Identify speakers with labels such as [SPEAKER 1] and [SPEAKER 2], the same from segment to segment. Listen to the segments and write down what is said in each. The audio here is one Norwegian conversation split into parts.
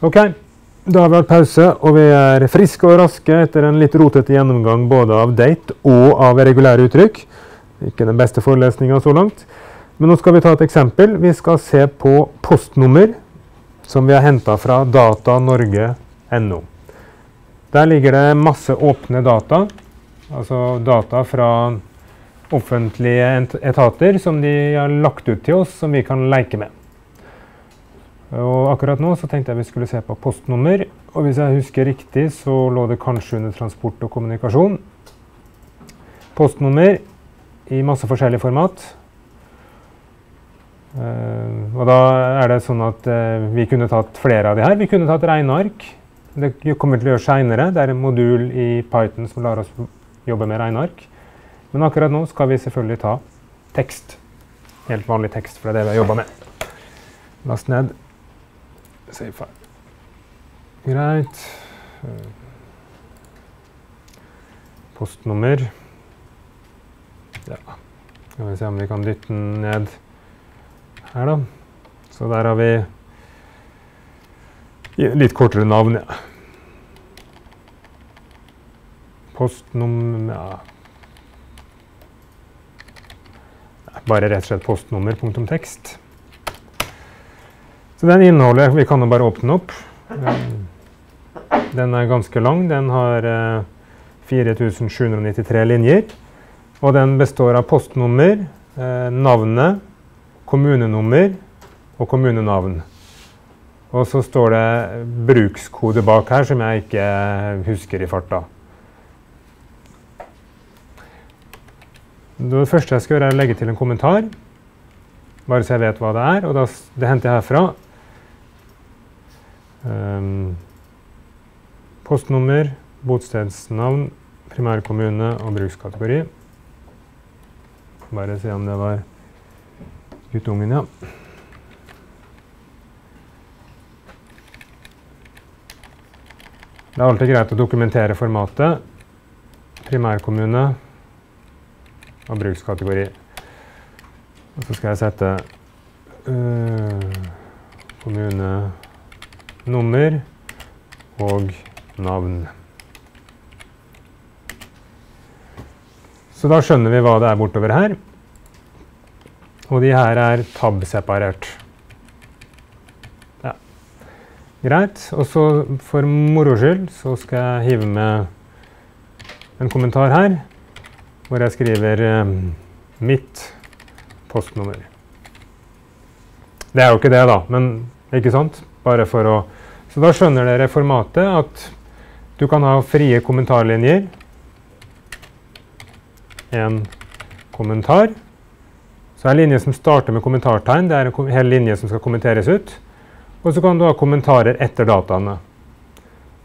[SPEAKER 1] Ok, da har vi hatt pause, og vi er friske og raske etter en litt rotete gjennomgang både av date og av regulære uttrykk. Ikke den beste forelesninga så langt. Men nå skal vi ta et eksempel. Vi skal se på postnummer som vi har henta fra datanorge.no. Der ligger det masse åpne data, altså data fra offentlige etater som de har lagt ut til oss, som vi kan leke med. Og akkurat nå så tenkte jeg vi skulle se på postnummer. Og hvis jeg husker riktig, så lå det kanskje under transport og kommunikasjon. Postnummer i masse forskjellig format. Uh, og da er det sånn at uh, vi kunne tatt flere av de her. Vi kunne tatt regneark. Det kommer vi til å gjøre seinere. Det er en modul i Python som lar oss jobbe med regneark. Men akkurat nå skal vi selvfølgelig ta tekst. Helt vanlig tekst, for det er det vi har jobba med. Last ned. Save file. Greit. Postnummer. Ja. Skal vi se om vi kan dytte den ned her, da. Så der har vi litt kortere navn, ja. Postnummer ja. Bare rett og slett postnummer.tekst. Så den inneholder Vi kan jo bare åpne opp. Den er ganske lang. Den har 4793 eh, linjer. Og den består av postnummer, eh, navnet, kommunenummer og kommunenavn. Og så står det brukskode bak her, som jeg ikke husker i farta. Det første jeg skal gjøre, er å legge til en kommentar. Bare så jeg vet hva det er. Og det henter jeg herfra. Um, postnummer, bostedsnavn, primærkommune og brukskategori. Bare se om det var guttungen, ja. Det er alltid greit å dokumentere formatet. Primærkommune og brukskategori. Så skal jeg sette øh, kommune nummer og navn. Så da skjønner vi hva det er bortover her. Og de her er tab-separert. Ja. Greit. Og så for moro skyld så skal jeg hive med en kommentar her, hvor jeg skriver eh, mitt postnummer. Det er jo ikke det, da, men ikke sant? Bare for å så da skjønner dere formatet at du kan ha frie kommentarlinjer. En kommentar. Så er linje som starter med kommentartegn. Det er en hel linje som skal kommenteres ut. Og så kan du ha kommentarer etter dataene.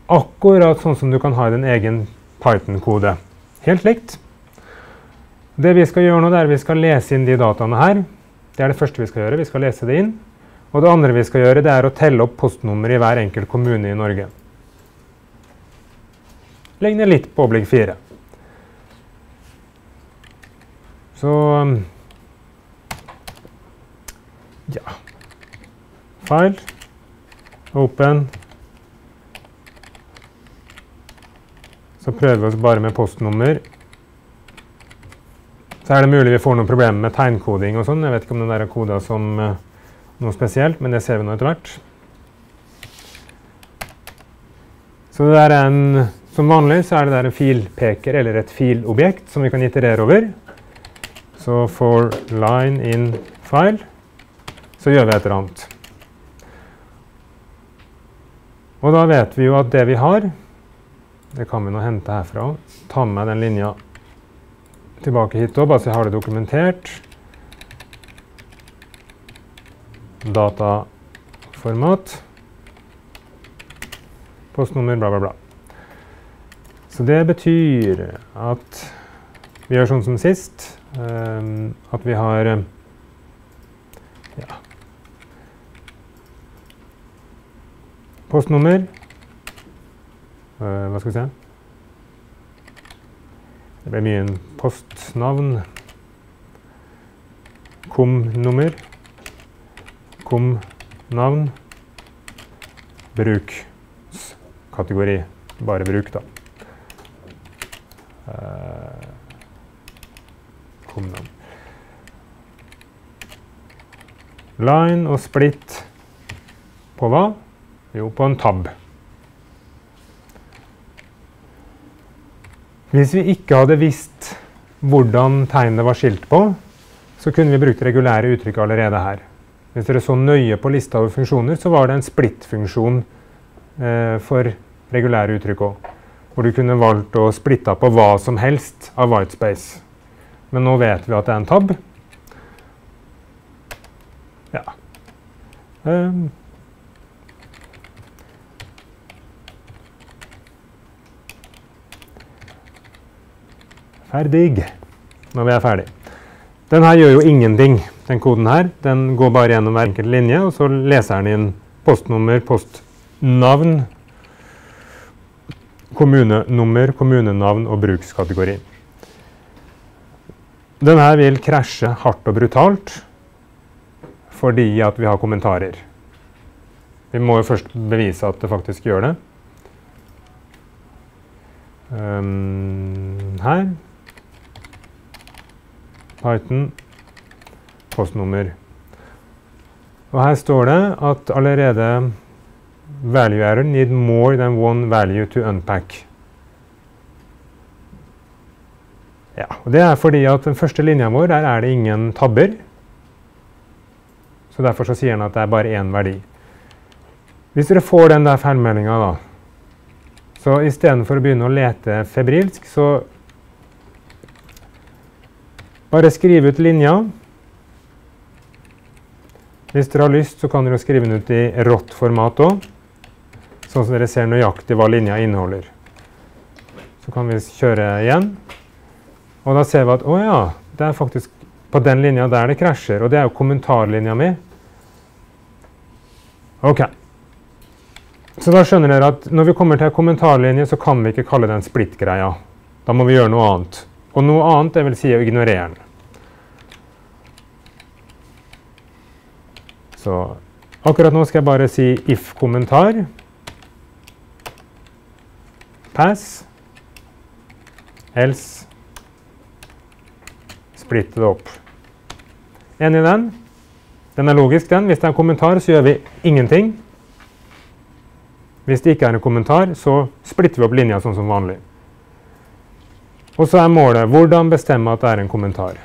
[SPEAKER 1] Akkurat sånn som du kan ha i din egen Python-kode. Helt likt. Det vi skal gjøre nå, er at vi skal lese inn de dataene her. Det er det første vi skal gjøre. Vi skal lese det inn. Og det andre vi skal gjøre, det er å telle opp postnummer i hver enkelt kommune i Norge. Legg ned litt på obligg 4. Så Ja. File. Open. Så prøver vi oss bare med postnummer. Så er det mulig vi får noen problemer med tegnkoding og sånn. Jeg vet ikke om den der koden som uh, noe spesielt, men det ser vi nå etter hvert. Så det er en, Som vanlig så er det der en filpeker eller et filobjekt som vi kan iterere over. Så for line in file så gjør vi et eller annet. Og da vet vi jo at det vi har, det kan vi nå hente herfra. Ta med den linja tilbake hit bare så jeg har det dokumentert dataformat, postnummer, bla, bla, bla. Så det betyr at vi gjør sånn som sist, um, at vi har ja, postnummer uh, Hva skal vi se? Det ble mye en postnavn. Kom-nummer kom navn. brukskategori. Bare bruk, da. Uh, Line og split på hva? Jo, på en tab. Hvis vi ikke hadde visst hvordan tegnet var skilt på, så kunne vi brukt regulære uttrykk allerede her. Hvis dere så nøye på lista over funksjoner, så var det en splittfunksjon eh, for regulære uttrykk òg. Hvor du kunne valgt å splitte på hva som helst av whitespace. Men nå vet vi at det er en tab. Ja. Um. Ferdig. Når vi er ferdig. Den her gjør jo ingenting, den koden her. Den går bare gjennom hver enkelt linje, og så leser den inn postnummer, postnavn, kommunenummer, kommunenavn og brukskategori. Den her vil krasje hardt og brutalt fordi at vi har kommentarer. Vi må jo først bevise at det faktisk gjør det. Um, her Python postnummer. Og her står det at allerede value error need more than one value to unpack. Ja, og Det er fordi at den første linja vår der er det ingen tabber. Så Derfor så sier den at det er bare én verdi. Hvis dere får den der feilmeldinga, da, så istedenfor å begynne å lete febrilsk, så bare skriv ut linja. Hvis dere har lyst, så kan dere skrive den ut i rått format òg. Sånn at dere ser nøyaktig hva linja inneholder. Så kan vi kjøre igjen. Og da ser vi at å ja, det er faktisk på den linja der det krasjer. Og det er jo kommentarlinja mi. Ok. Så da skjønner dere at når vi kommer til en kommentarlinje, så kan vi ikke kalle den splitt-greia. Da må vi gjøre noe annet. Og noe annet, det vil si å ignorere den. Så akkurat nå skal jeg bare si if-kommentar. Pass. Else. Splitte det opp. Enig i den? Den er logisk, den. Hvis det er en kommentar, så gjør vi ingenting. Hvis det ikke er en kommentar, så splitter vi opp linja sånn som vanlig. Og så er målet hvordan bestemme at det er en kommentar.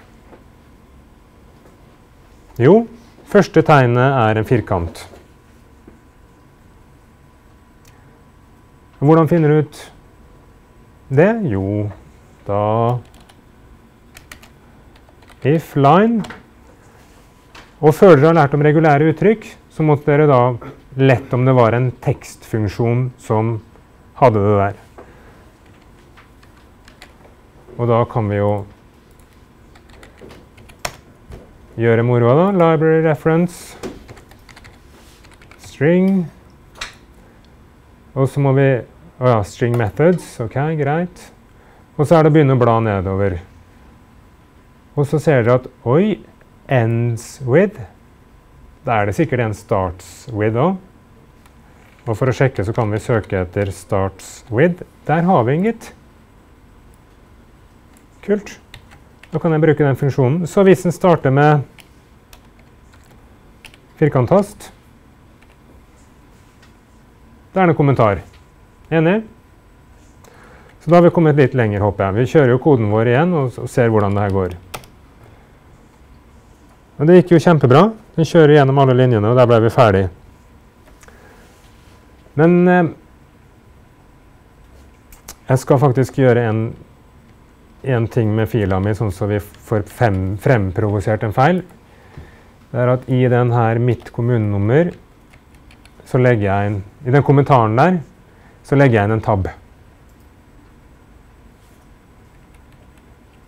[SPEAKER 1] Jo, første tegnet er en firkant. Hvordan finner du ut det? Jo, da If line Og før dere har lært om regulære uttrykk, så måtte dere da lett om det var en tekstfunksjon som hadde det der. Og da kan vi jo gjøre moroa, da. Library reference. String. Og så må vi Å ja, string methods. Ok, greit. Og så er det å begynne å bla nedover. Og så ser dere at oi, ends with. Da er det sikkert en starts with òg. Og for å sjekke så kan vi søke etter starts with. Der har vi inget. Kult. Da kan jeg bruke den funksjonen. Så hvis den starter med firkanttast Det er en kommentar. Enig? Så da har vi kommet litt lenger, håper jeg. Vi kjører jo koden vår igjen og ser hvordan det her går. Men det gikk jo kjempebra. Den kjører gjennom alle linjene, og der ble vi ferdig. Men eh, jeg skal faktisk gjøre en en ting med fila mi, sånn så vi får fremprovosert en feil. Det er at i den her mitt kommunenummer så legger jeg inn I den kommentaren der så legger jeg inn en tab.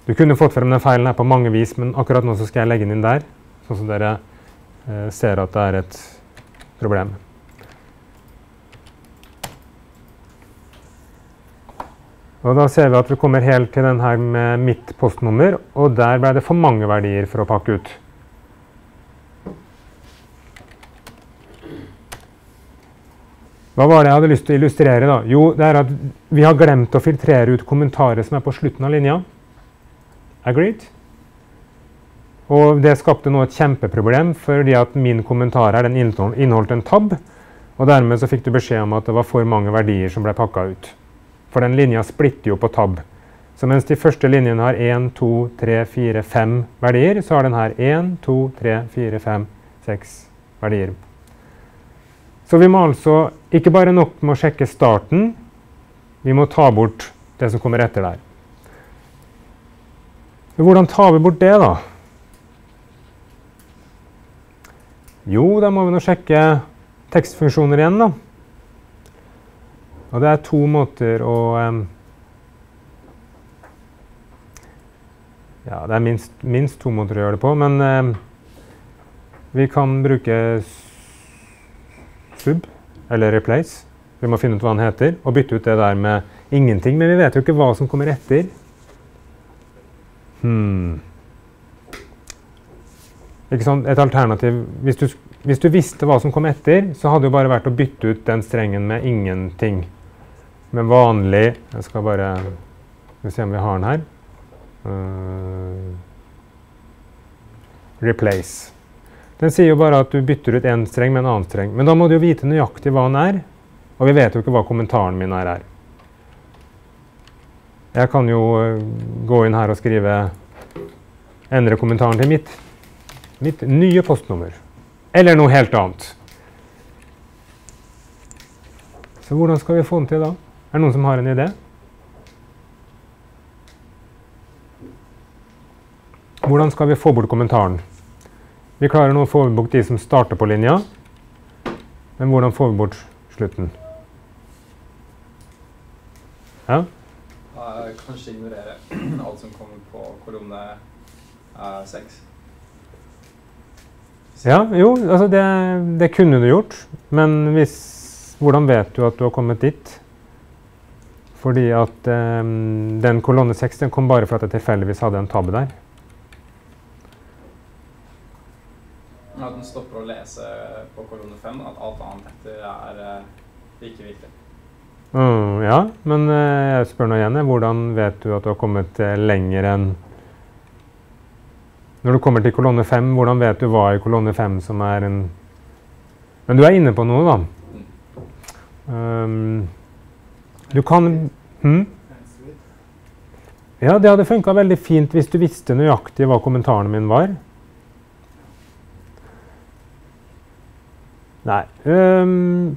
[SPEAKER 1] Du kunne fått frem den feilen her på mange vis, men akkurat nå så skal jeg legge den inn der. Sånn som dere eh, ser at det er et problem. Og Da ser vi at vi kommer helt til den her med mitt postnummer, og der ble det for mange verdier for å pakke ut. Hva var det jeg hadde lyst til å illustrere? da? Jo, det er at vi har glemt å filtrere ut kommentarer som er på slutten av linja. Agreed? Og det skapte nå et kjempeproblem, fordi at min kommentar her den inneholdt en tab. Og dermed så fikk du beskjed om at det var for mange verdier som ble pakka ut. For den linja splitter jo på tab. Så mens de første linjene har 1, 2, 3, 4, 5 verdier, så har den her 1, 2, 3, 4, 5, 6 verdier. Så vi må altså ikke bare nok med å sjekke starten, vi må ta bort det som kommer etter der. Hvordan tar vi bort det, da? Jo, da må vi nå sjekke tekstfunksjoner igjen, da. Og det er to måter å Ja, det er minst, to måter å gjøre det på, men vi kan bruke sub eller replace. Vi må finne ut hva den heter, og bytte ut det der med ingenting. Men vi vet jo ikke hva som kommer etter. Hmm. Ikke sånn, et alternativ hvis du, hvis du, visste hva som kom etter, så hadde det jo bare vært å bytte ut den strengen med ingenting. Med vanlig Jeg skal bare Skal se om vi har den her. Uh, replace. Den sier jo bare at du bytter ut én streng med en annen streng. Men da må du jo vite nøyaktig hva den er. Og vi vet jo ikke hva kommentaren min er her. Jeg kan jo uh, gå inn her og skrive Endre kommentaren til mitt mitt nye postnummer. Eller noe helt annet. Så hvordan skal vi få den til da? Er det noen som har en idé? Hvordan skal vi få bort kommentaren? Vi klarer nå å få bort de som starter på linja. Men hvordan får vi bort slutten?
[SPEAKER 2] Ja? Uh, kanskje ignorere alt som kommer på kolonne uh, 6.
[SPEAKER 1] Ja, jo, altså det, det, kunne du gjort. Men hvis, hvordan vet du at du har kommet dit? Fordi at um, den kolonne 6 den kom bare for at jeg tilfeldigvis hadde en tabbe der.
[SPEAKER 2] At den stopper å lese på kolonne 5, at alt annet etter er uh, ikke viktig.
[SPEAKER 1] Mm, ja, men uh, jeg spør nå igjen. Hvordan vet du at du har kommet uh, lenger enn når du kommer til kolonne 5, hvordan vet du hva i kolonne 5 som er en Men du er inne på noe, da. Um, du kan hm? Ja, det hadde funka veldig fint hvis du visste nøyaktig hva kommentaren min var. Nei um,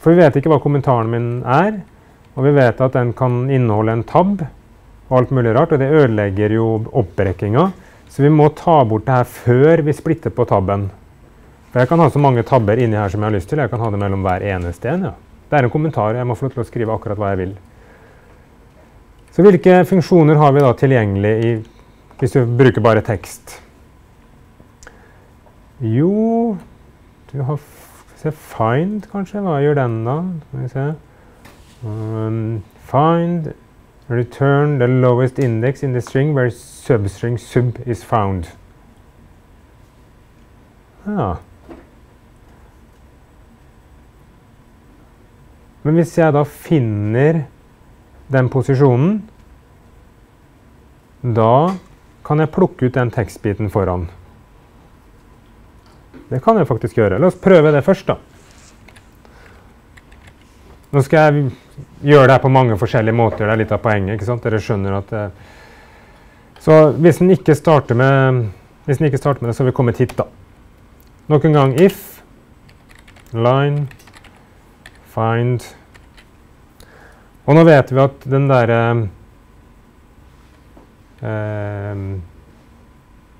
[SPEAKER 1] For vi vet ikke hva kommentaren min er. Og vi vet at den kan inneholde en tab og alt mulig rart, og det ødelegger jo opprekkinga. Så vi må ta bort det her før vi splitter på tabben. For jeg kan ha så mange tabber inni her som jeg har lyst til. Jeg kan ha det mellom hver eneste en. Ja. Det er en kommentar. Jeg må få lov til å skrive akkurat hva jeg vil. Så hvilke funksjoner har vi da tilgjengelig i, hvis du bruker bare tekst? Jo Du har se, find, kanskje. Hva gjør den, da? Skal vi se. Um, find Return the lowest index in the string where substring sub is found. Ja. Men hvis jeg da finner den posisjonen, da kan jeg plukke ut den tekstbiten foran. Det kan jeg faktisk gjøre. La oss prøve det først, da. Nå skal jeg gjøre det på mange forskjellige måter. Det er litt av poenget. ikke sant? Dere skjønner at det, eh, Så hvis den ikke starter med hvis den ikke starter med det, så har vi kommet hit, da. Nok en gang if line find Og nå vet vi at den derre eh,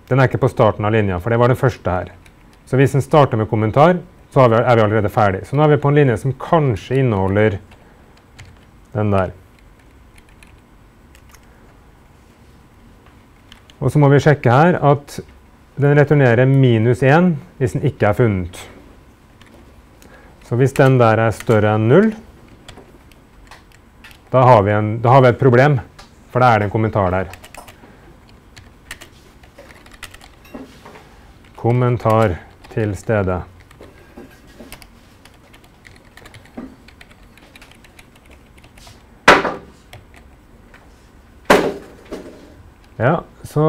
[SPEAKER 1] Den er ikke på starten av linja, for det var den første her. Så hvis den starter med kommentar, så er vi allerede ferdig. Så nå er vi på en linje som kanskje inneholder den der. Og så må vi sjekke her at den returnerer minus 1 hvis den ikke er funnet. Så hvis den der er større enn 0, da har, en, da har vi, et problem, for da er det en kommentar der. Kommentar til stede. Ja, så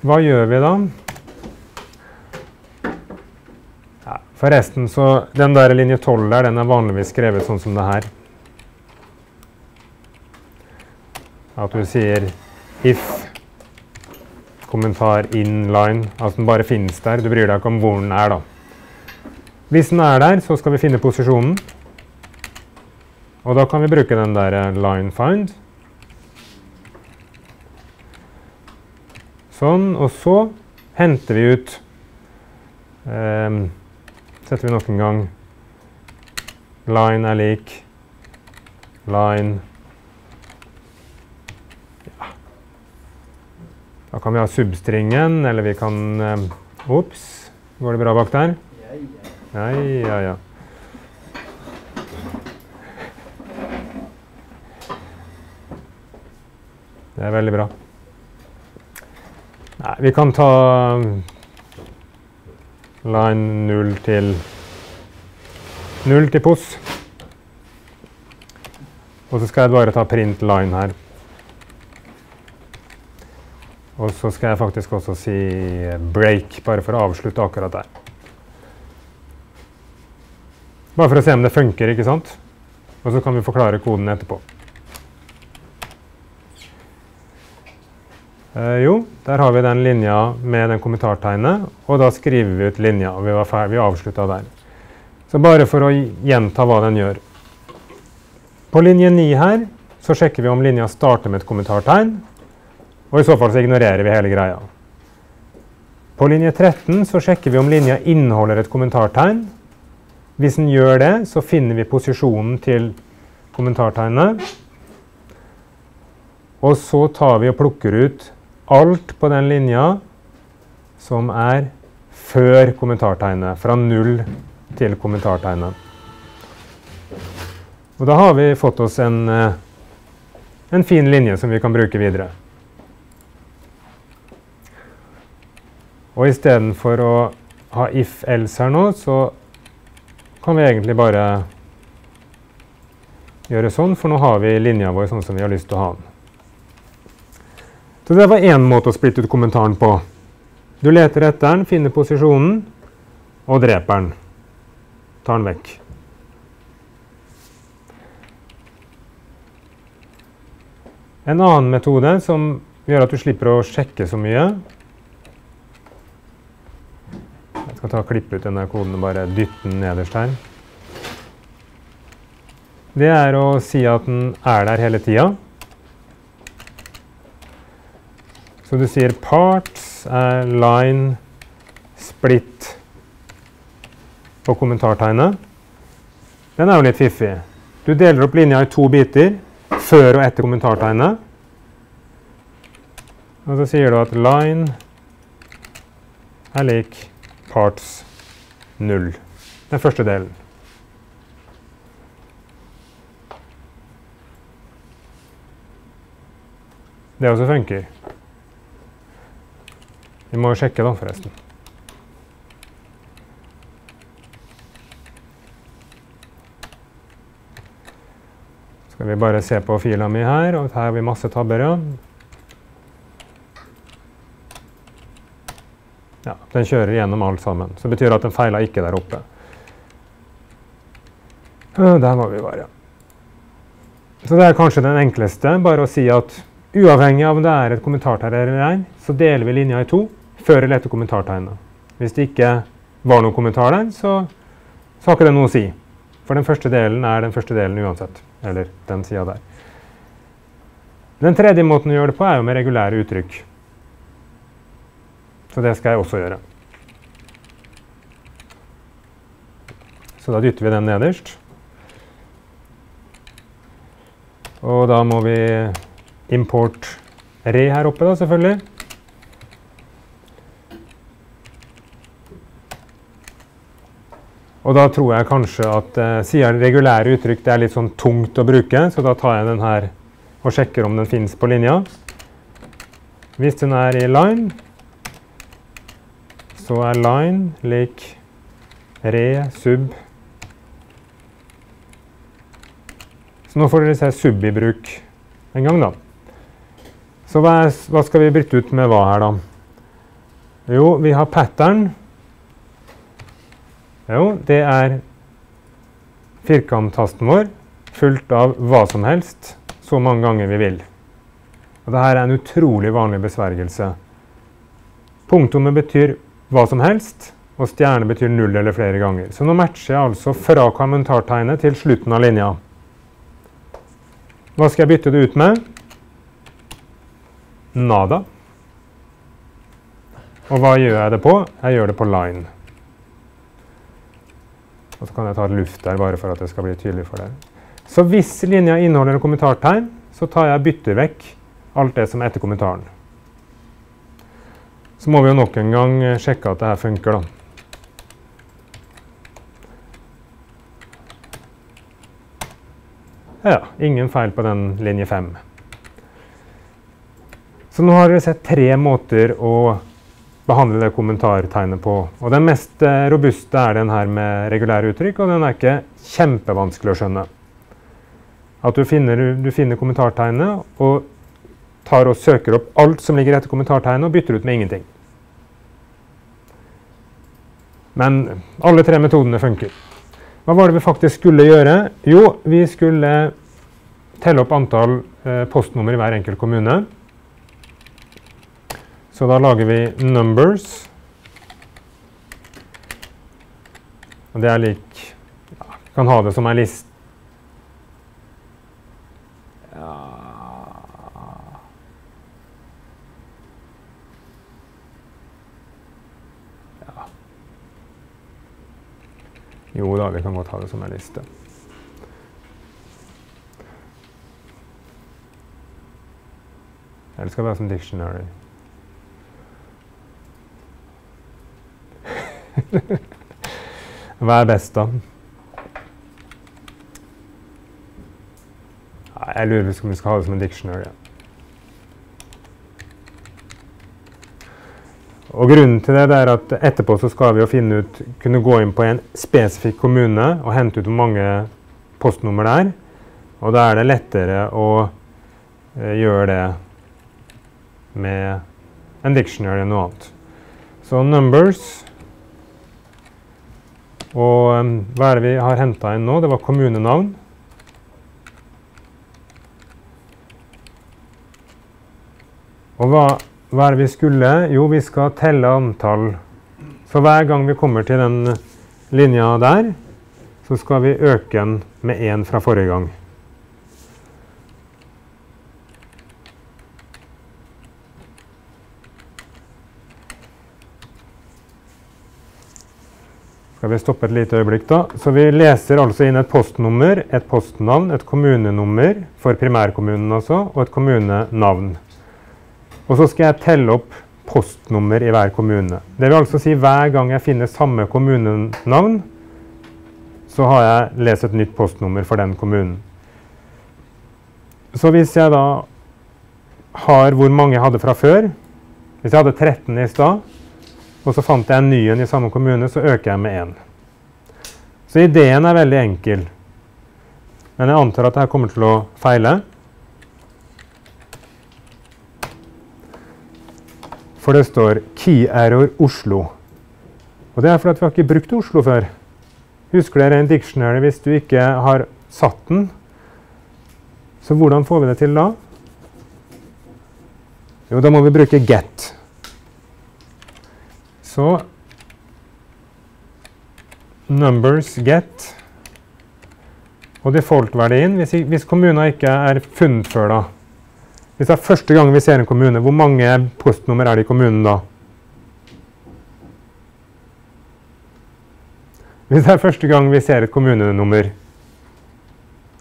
[SPEAKER 1] hva gjør vi da? Ja, forresten, så den der linje 12 der, den er vanligvis skrevet sånn som det her. At du sier if kommentar inline. altså den bare finnes der. Du bryr deg ikke om hvor den er, da. Hvis den er der, så skal vi finne posisjonen. Og da kan vi bruke den der eh, line find. Sånn, og så henter vi ut um, Setter vi nok en gang line er lik line Da kan vi ha substringen, eller vi kan um, Ops, går det bra bak der? Ja, ja, ja. Det er veldig bra. Nei, vi kan ta line 0 til 0 til pos. Og så skal jeg bare ta print line her. Og så skal jeg faktisk også si break, bare for å avslutte akkurat der. Bare for å se om det funker, ikke sant? Og så kan vi forklare koden etterpå. Eh, jo, der har vi den linja med den kommentartegnet, og da skriver vi ut linja. og Vi var avslutta der. Så bare for å gjenta hva den gjør. På linje 9 her så sjekker vi om linja starter med et kommentartegn, og i så fall så ignorerer vi hele greia. På linje 13 så sjekker vi om linja inneholder et kommentartegn. Hvis den gjør det, så finner vi posisjonen til kommentartegnet. Og så tar vi og plukker ut alt på den linja som er før kommentartegnet. Fra null til kommentartegnet. Og da har vi fått oss en, eh, en fin linje som vi kan bruke videre. Og istedenfor å ha if else her nå, så kan vi egentlig bare gjøre sånn, for nå har vi linja vår sånn som vi har lyst til å ha den. Så det var én måte å splitte ut kommentaren på. Du leter etter den, finner posisjonen og dreper den. Tar den vekk. En annen metode som gjør at du slipper å sjekke så mye Jeg skal ta og klippe ut denne koden og bare dytte den nederst her. Det er å si at den er der hele tida. Så du sier parts er line split på kommentartegnet. Den er jo litt fiffig. Du deler opp linja i to biter før og etter kommentartegnet. Og så sier du at line er lik parts 0. Den første delen. Det også funker. Vi må jo sjekke, da, forresten. Skal vi bare se på fila mi her, og her har vi masse tabber, ja. Ja, Den kjører gjennom alt sammen. Så det betyr at den feila ikke der oppe. Der var vi bare. Så det er kanskje den enkleste. Bare å si at uavhengig av om det er et kommentartegn eller ei, så deler vi linja i to før eller etter kommentartegnet. Hvis det ikke var noen kommentar der, så, så har ikke det noe å si. For den første delen er den første delen uansett. Eller den sida der. Den tredje måten å gjøre det på er jo med regulære uttrykk. Så det skal jeg også gjøre. Så da dytter vi den nederst. Og da må vi import re her oppe, da, selvfølgelig. Og da tror jeg kanskje at eh, siden regulære uttrykk det er litt sånn tungt å bruke, så da tar jeg den her og sjekker om den finnes på linja. Hvis den er i line, så er line lik re sub. Så nå får dere se sub i bruk en gang, da. Så hva, er, hva skal vi bytte ut med hva her, da? Jo, vi har pattern. Jo, det er firkanttasten vår fulgt av hva som helst så mange ganger vi vil. Og Dette er en utrolig vanlig besvergelse. Punktummet betyr hva som helst, og stjerne betyr null eller flere ganger. Så nå matcher jeg altså fra kommentartegnet til slutten av linja. Hva skal jeg bytte det ut med? Nada. Og hva gjør jeg det på? Jeg gjør det på line. Og så kan jeg ta luft der, bare for at det skal bli tydelig for dere. Så hvis linja inneholder en kommentartegn, så tar jeg bytter vekk alt det som er etter kommentaren. Så må vi jo nok en gang eh, sjekke at det her funker. Ja, ingen feil på den linje 5. Så nå har dere sett tre måter å behandle det kommentartegnet på. Og Den mest eh, robuste er den her med regulære uttrykk, og den er ikke kjempevanskelig å skjønne. At du finner, du finner kommentartegnet og tar og søker opp alt som ligger etter kommentartegnet, og bytter ut med ingenting. Men alle tre metodene funker. Hva var det vi faktisk skulle gjøre? Jo, vi skulle telle opp antall eh, postnummer i hver enkelt kommune. Så da lager vi numbers. Og det er lik kan ha det som ei list. Jo da, vi kan godt ha det som ei liste. Eller skal det være som dictionary? Hva er best, da? Jeg lurer på om vi skal ha det som en dictionary. Ja. Og Grunnen til det er at etterpå så skal vi finne ut, kunne gå inn på en spesifikk kommune og hente ut hvor mange postnummer det er. Og da er det lettere å eh, gjøre det med en dictionary eller noe annet. Så numbers og um, hva er det vi har henta inn nå? Det var kommunenavn. Og hva, hva, er det vi skulle? Jo, vi skal telle antall. Så hver gang vi kommer til den linja der, så skal vi øke den med én fra forrige gang. Skal vi stoppe et lite øyeblikk, da. Så vi leser altså inn et postnummer, et postnavn, et kommunenummer for primærkommunen altså, og et kommunenavn. Og så skal jeg telle opp postnummer i hver kommune. Det vil altså si hver gang jeg finner samme kommunenavn, så har jeg lest et nytt postnummer for den kommunen. Så hvis jeg da har hvor mange jeg hadde fra før Hvis jeg hadde 13 i stad, og så fant jeg en ny en i samme kommune, så øker jeg med én. Så ideen er veldig enkel. Men jeg antar at dette kommer til å feile. For det står 'Key Error Oslo'. Og det er fordi vi har ikke brukt Oslo før. Husker dere en dictionary hvis du ikke har satt den? Så hvordan får vi det til da? Jo, da må vi bruke get. Så numbers get og default-verdien hvis, hvis kommunen ikke er funnet før, da. Hvis det er første gang vi ser en kommune, hvor mange postnummer er det i kommunen da? Hvis det er første gang vi ser et kommunenummer,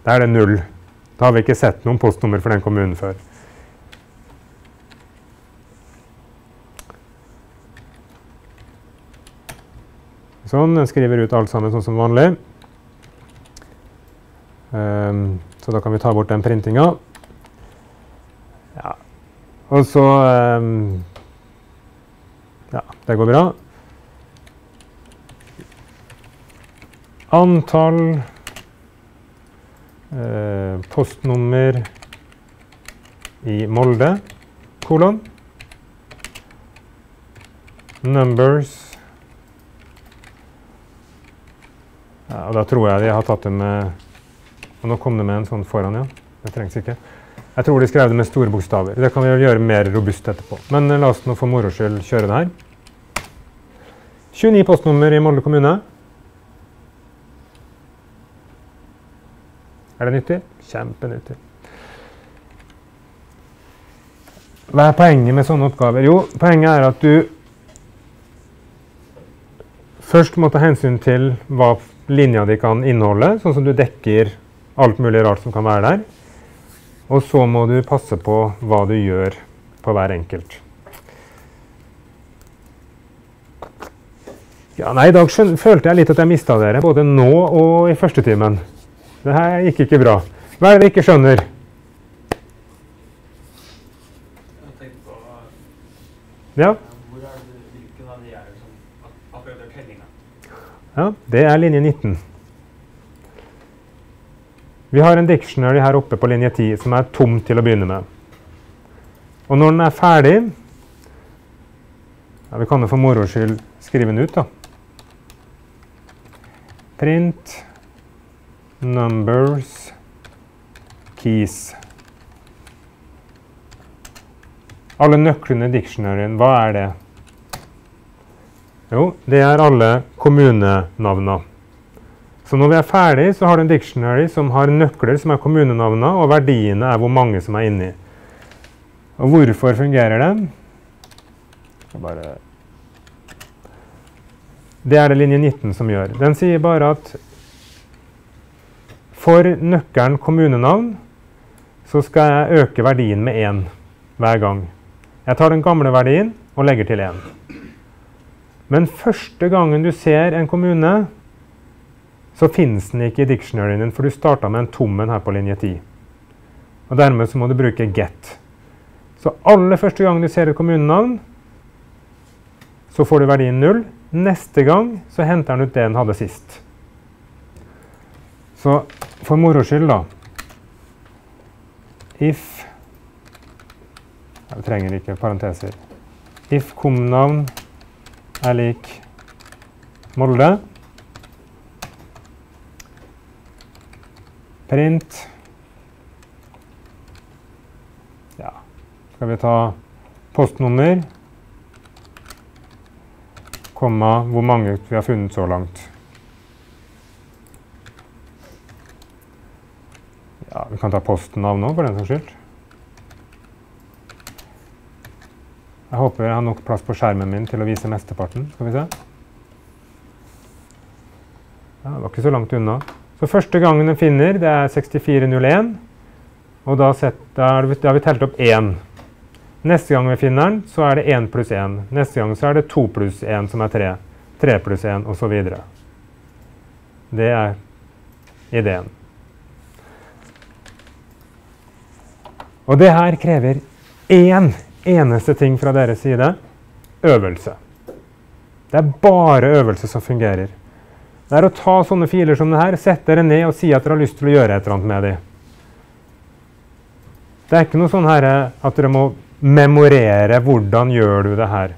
[SPEAKER 1] da er det null. Da har vi ikke sett noen postnummer for den kommunen før. Sånn, Den skriver ut alt sammen sånn som vanlig. Um, så da kan vi ta bort den printinga. Og så um, Ja, det går bra. Antall eh, postnummer i Molde. kolon. Numbers. Ja, og da tror jeg de har tatt det med Og nå kom det med en sånn foran, ja. Det trengs ikke. Jeg tror de skrev det med store bokstaver. Det kan vi gjøre mer robust etterpå. Men eh, la oss nå for moro skyld kjøre det her. 29 postnummer i Molde kommune. Er det nyttig? Kjempenyttig. Hva er poenget med sånne oppgaver? Jo, poenget er at du først må ta hensyn til hva linja di kan inneholde, sånn som du dekker alt mulig rart som kan være der. Og så må du passe på hva du gjør på hver enkelt. Ja, nei, I dag følte jeg litt at jeg mista dere, både nå og i første timen. Det her gikk ikke bra. Hva er det dere ikke skjønner?
[SPEAKER 3] På
[SPEAKER 1] Ja, ja det er linje 19. Vi har en dictionary her oppe på linje 10 som er tom til å begynne med. Og når den er ferdig ja, Vi kan jo for moro skyld skrive den ut, da. Print numbers keys. Alle nøklene i dictionaryen, hva er det? Jo, det er alle kommunenavna. Så når vi er ferdig, så har du en dictionary som har nøkler som er kommunenavna, og verdiene er hvor mange som er inni. Og hvorfor fungerer den? Det er det linje 19 som gjør. Den sier bare at for nøkkelen kommunenavn så skal jeg øke verdien med 1 hver gang. Jeg tar den gamle verdien og legger til 1. Men første gangen du ser en kommune, så finnes den ikke i dictionaryen din, for du starta med en tom en her på linje 10. Og Dermed så må du bruke get. Så aller første gang du ser et kommunenavn, så får du verdien 0. Neste gang så henter den ut det den hadde sist. Så for moro skyld, da If Jeg trenger ikke parenteser. If kommunenavn er lik Molde Print Ja, skal vi ta postnummer komma hvor mange vi har funnet så langt. Ja, vi kan ta postnavn nå, for den saks skyld. Jeg håper jeg har nok plass på skjermen min til å vise mesteparten. Skal vi se. Ja, det var ikke så langt unna. Så første gangen den finner, det er 6401. Og da, set, da, har vi, da har vi telt opp 1. Neste gang vi finner den, så er det 1 pluss 1. Neste gang så er det 2 pluss 1, som er 3. 3 pluss 1, osv. Det er ideen. Og det her krever én eneste ting fra deres side øvelse. Det er bare øvelse som fungerer. Det er å ta sånne filer som det her, sette dere ned og si at dere har lyst til å gjøre et eller annet med dem. Det er ikke noe sånn her at dere må memorere hvordan gjør du det her.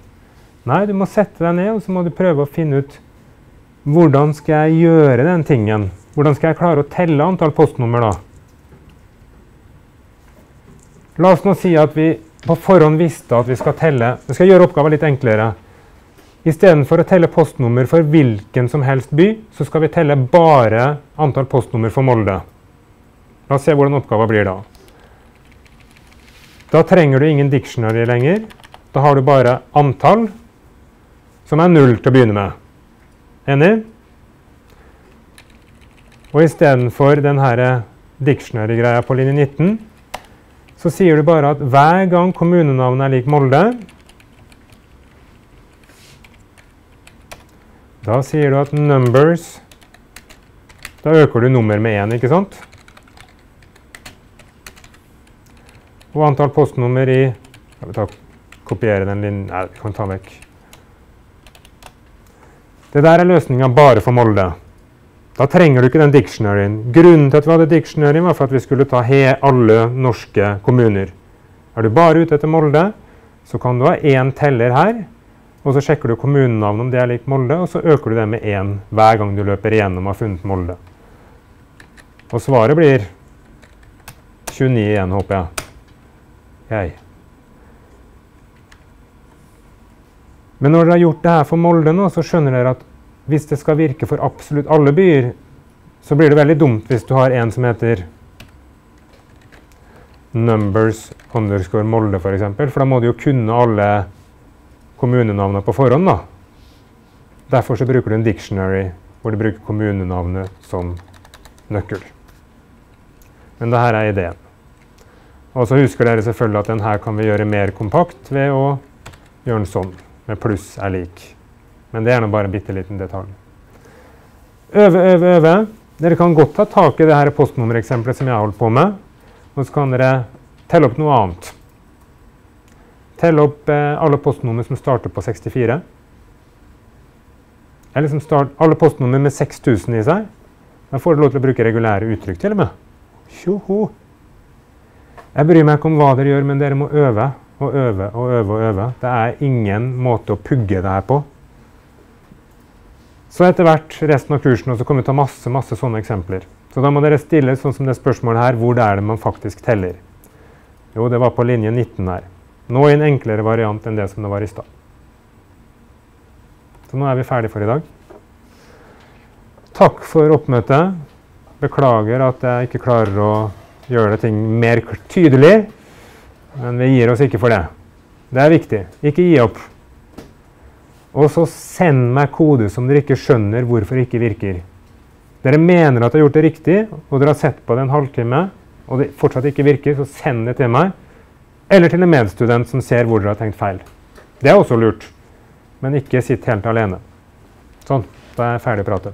[SPEAKER 1] Nei, du må sette deg ned og så må du prøve å finne ut hvordan skal jeg gjøre den tingen. Hvordan skal jeg klare å telle antall postnummer da? La oss nå si at vi på forhånd visste at vi skal telle Vi skal gjøre oppgaven litt enklere. Istedenfor å telle postnummer for hvilken som helst by, så skal vi telle bare antall postnummer for Molde. La oss se hvordan oppgaven blir da. Da trenger du ingen dictionary lenger. Da har du bare antall, som er null til å begynne med. Enig? Og istedenfor denne dictionary-greia på linje 19, så sier du bare at hver gang kommunenavnet er lik Molde, da sier du at numbers Da øker du nummer med én, ikke sant? Og antall postnummer i Skal vi ta, kopiere den linjen Nei, vi kan ta vekk. Det der er løsninga bare for Molde. Da trenger du ikke den dictionaryen. Grunnen til at vi hadde dictionary, var for at vi skulle ta he alle norske kommuner. Er du bare ute etter Molde, Så kan du ha én teller her, og så sjekker du kommunenavnet om det er lik Molde, og så øker du det med én hver gang du løper igjennom og har funnet Molde. Og svaret blir 29 igjen, håper jeg. jeg. Men når dere har gjort det her for Molde nå, så skjønner dere at hvis det skal virke for absolutt alle byer, så blir det veldig dumt hvis du har en som heter numbers underscore Molde, f.eks. For, eksempel, for da må du jo kunne alle kommunenavnene på forhånd. da. Derfor så bruker du en dictionary hvor du bruker kommunenavnet som nøkkel. Men dette er ideen. Og så husker dere selvfølgelig at den her kan vi gjøre mer kompakt ved å gjøre den sånn, med pluss er lik. Men det er nå bare en bitte liten detalj. Øve, øve, øve. Dere kan godt ta tak i det her postnummereksempelet som jeg har holdt på med. Og så kan dere telle opp noe annet. Telle opp eh, alle postnummer som starter på 64. Eller som start, alle postnummer med 6000 i seg. Da får du lov til å bruke regulære uttrykk til og med. Tjoho! Jeg bryr meg ikke om hva dere gjør, men dere må øve og øve og øve. og øve. Det er ingen måte å pugge det her på. Så etter hvert resten av kursen så kommer vi til å ta masse, masse sånne eksempler. Så da må dere stille sånn som det spørsmålet her, hvor det er det man faktisk teller. Jo, det var på linje 19 her. Nå i en enklere variant enn det som det var i stad. Så nå er vi ferdige for i dag. Takk for oppmøtet. Beklager at jeg ikke klarer å gjøre ting mer tydelig, men vi gir oss ikke for det. Det er viktig. Ikke gi opp. Og så send meg kode som dere ikke skjønner hvorfor det ikke virker. Dere mener at dere har gjort det riktig, og dere har sett på det en halvtime, og det fortsatt ikke virker, så send det til meg. Eller til en medstudent som ser hvor dere har tenkt feil. Det er også lurt. Men ikke sitt helt alene. Sånn. Da er jeg ferdig å prate.